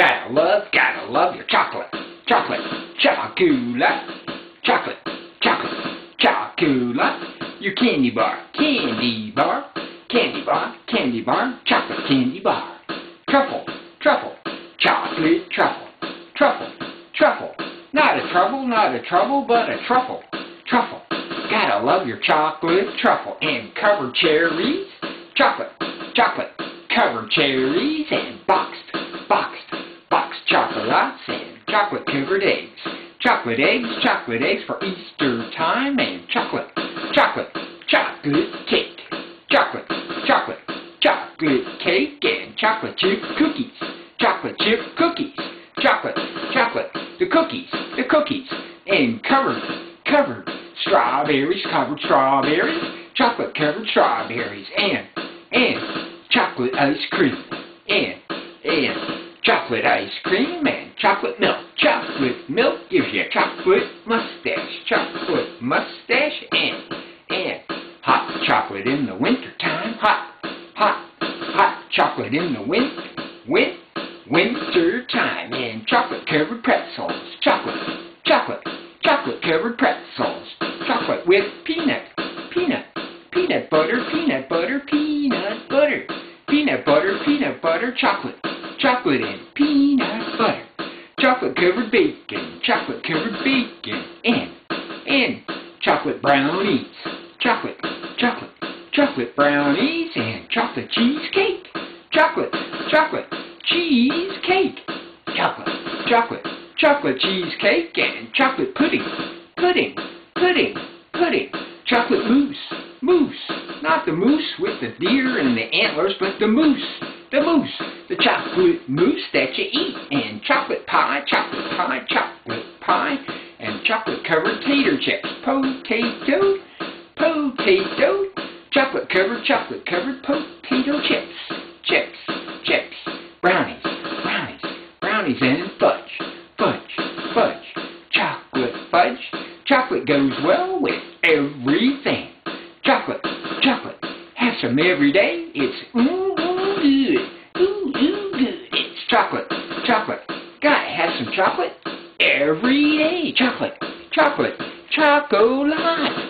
Gotta love, gotta love your chocolate. Chocolate, chocolate, chocolate, chocolate, chocolate. Your candy bar, candy bar, candy bar, candy bar, chocolate candy bar. Truffle, truffle, chocolate truffle, truffle, truffle. Not a trouble, not a trouble, but a truffle, truffle. Gotta love your chocolate truffle and covered cherries, chocolate, chocolate, covered cherries and boxed, chocolates and chocolate covered eggs. Chocolate eggs, chocolate eggs for Easter time and chocolate, chocolate, chocolate cake. Chocolate, chocolate, chocolate cake and chocolate chip cookies. Chocolate chip cookies. Chocolate, chocolate, the cookies, the cookies. And covered, covered strawberries, covered strawberries, chocolate covered strawberries, and, and chocolate ice cream, and, and chocolate ice cream, and chocolate milk. Chocolate milk gives you chocolate mustache, chocolate mustache, and, and hot chocolate in the winter time, hot, hot, hot chocolate in the winter, win, winter time, and chocolate covered pretzels, chocolate, chocolate, chocolate covered pretzels, chocolate with peanut, peanut, peanut butter, peanut butter, peanut butter, peanut butter, peanut butter, chocolate, chocolate and peanut butter, chocolate covered bacon, chocolate covered bacon, and, and chocolate brownies, chocolate, chocolate, chocolate brownies, and chocolate cheesecake, chocolate, chocolate, cheesecake, chocolate, chocolate, chocolate cheesecake, and chocolate pudding, pudding, pudding, pudding, chocolate mousse, mousse, not the moose with the deer and the antlers, but the mousse, the mousse, the chocolate mousse that you eat, and chocolate pie, chocolate pie, chocolate pie, and chocolate covered tater chips, potato, potato, chocolate covered, chocolate covered potato chips, chips, chips, brownies, brownies, brownies and fudge, fudge, fudge, chocolate fudge. Chocolate goes well with everything. Chocolate, chocolate, have some every day. It's ooh, chocolate every day. Chocolate, chocolate, chocolate.